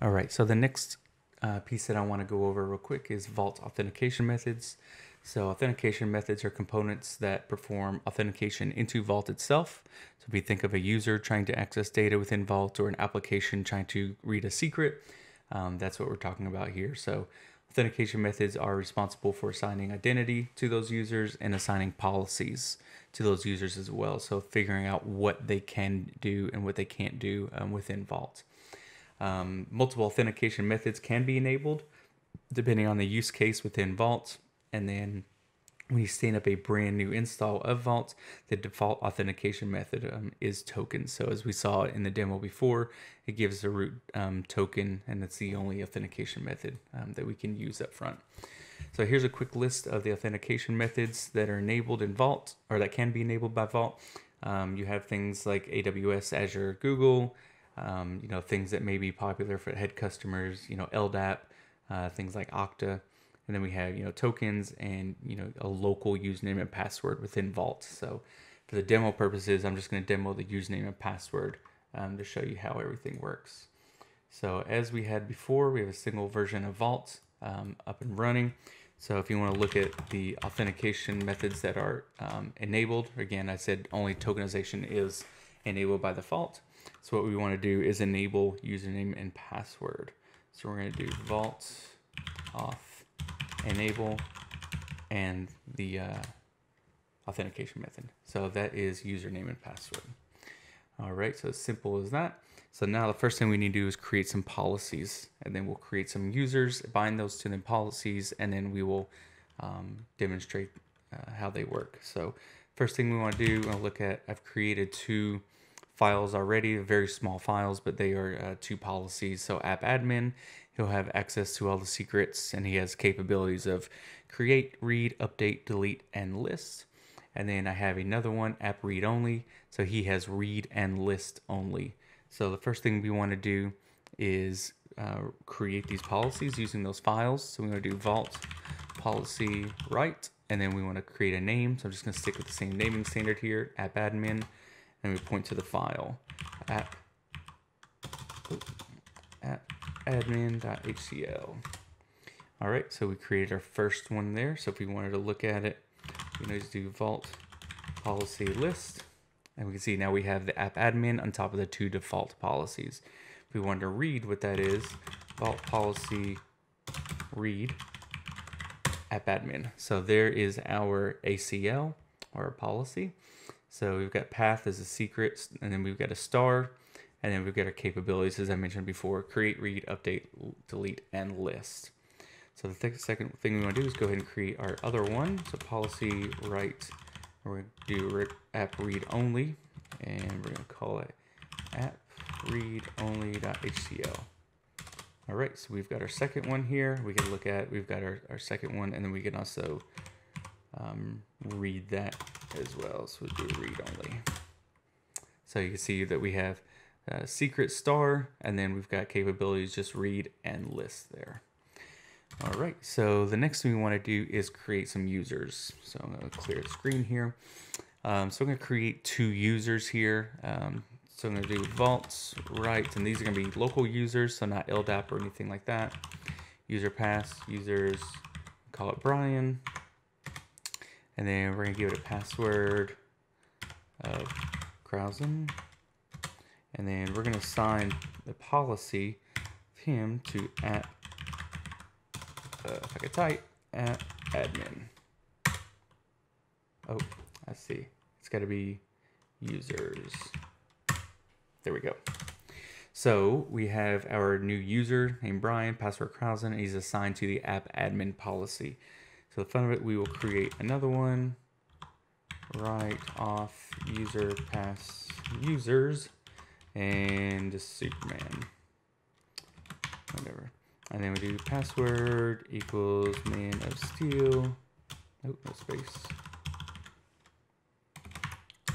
All right, so the next uh, piece that I want to go over real quick is Vault authentication methods. So authentication methods are components that perform authentication into Vault itself. So if you think of a user trying to access data within Vault or an application trying to read a secret, um, that's what we're talking about here. So authentication methods are responsible for assigning identity to those users and assigning policies to those users as well. So figuring out what they can do and what they can't do um, within Vault. Um, multiple authentication methods can be enabled depending on the use case within Vault. And then when you stand up a brand new install of Vault, the default authentication method um, is token. So as we saw in the demo before, it gives a root um, token, and that's the only authentication method um, that we can use up front. So here's a quick list of the authentication methods that are enabled in Vault, or that can be enabled by Vault. Um, you have things like AWS, Azure, Google, um, you know, things that may be popular for head customers, you know, LDAP, uh, things like Okta. And then we have, you know, tokens and, you know, a local username and password within Vault. So for the demo purposes, I'm just going to demo the username and password um, to show you how everything works. So as we had before, we have a single version of Vault um, up and running. So if you want to look at the authentication methods that are um, enabled, again, I said only tokenization is enabled by default. So what we want to do is enable username and password. So we're going to do vault auth enable and the uh, authentication method. So that is username and password. All right, so as simple as that. So now the first thing we need to do is create some policies and then we'll create some users, bind those to the policies, and then we will um, demonstrate uh, how they work. So first thing we want to do, I'll look at, I've created two files already, very small files, but they are uh, two policies. So app admin, he'll have access to all the secrets and he has capabilities of create, read, update, delete, and list. And then I have another one, app read only. So he has read and list only. So the first thing we want to do is uh, create these policies using those files. So we're going to do vault policy write, and then we want to create a name. So I'm just going to stick with the same naming standard here, app admin and we point to the file app, app admin.hcl. All right, so we created our first one there. So if we wanted to look at it, we can just do vault policy list. And we can see now we have the app admin on top of the two default policies. If we wanted to read what that is, vault policy read app admin. So there is our ACL or policy. So we've got path as a secret, and then we've got a star, and then we've got our capabilities, as I mentioned before, create, read, update, delete, and list. So the th second thing we want to do is go ahead and create our other one. So policy write, we're going to do app read only, and we're going to call it app read only.hcl. All right, so we've got our second one here. We can look at, we've got our, our second one, and then we can also um, read that as well. So we'll do read only. So you can see that we have a secret star, and then we've got capabilities just read and list there. All right, so the next thing we want to do is create some users. So I'm going to clear the screen here. Um, so I'm going to create two users here. Um, so I'm going to do vaults, right, and these are going to be local users, so not LDAP or anything like that. User pass, users, call it Bryan. And then we're gonna give it a password of Krausen. And then we're gonna assign the policy of him to at, uh, if I could type, at admin. Oh, I see. It's gotta be users. There we go. So we have our new user named Bryan, password Krausen, and he's assigned to the app admin policy. For the fun of it, we will create another one. Write off user pass users and just Superman. Whatever. And then we do password equals man of steel. No space.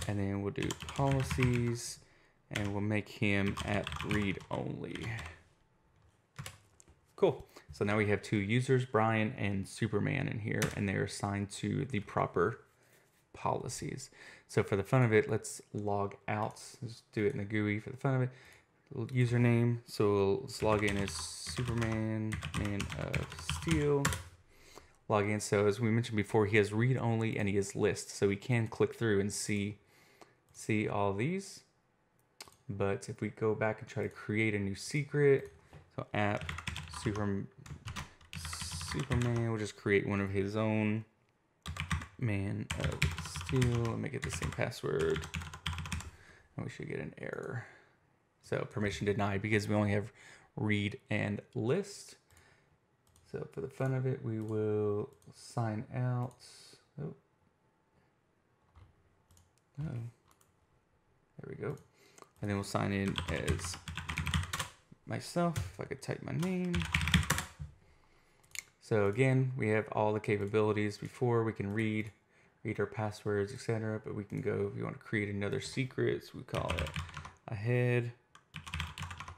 And then we'll do policies and we'll make him at read only. Cool. So now we have two users, Bryan and Superman in here, and they're assigned to the proper policies. So for the fun of it, let's log out. Let's do it in the GUI for the fun of it. username. So let's log in as Superman, Man of Steel. Log in. So as we mentioned before, he has read only and he has list. So we can click through and see see all these. But if we go back and try to create a new secret, so app Super Superman, we'll just create one of his own. Man of Steel, and make it the same password. And we should get an error. So permission denied because we only have read and list. So for the fun of it, we will sign out. Oh. Oh. There we go. And then we'll sign in as myself. If I could type my name. So again, we have all the capabilities before. We can read, read our passwords, etc. But we can go if you want to create another secret. So we call it ahead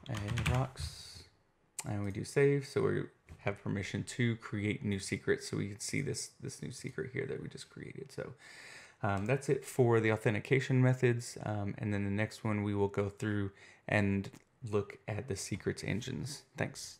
and rocks and we do save so we have permission to create new secrets so we can see this this new secret here that we just created so um, that's it for the authentication methods um, and then the next one we will go through and look at the secrets engines. Thanks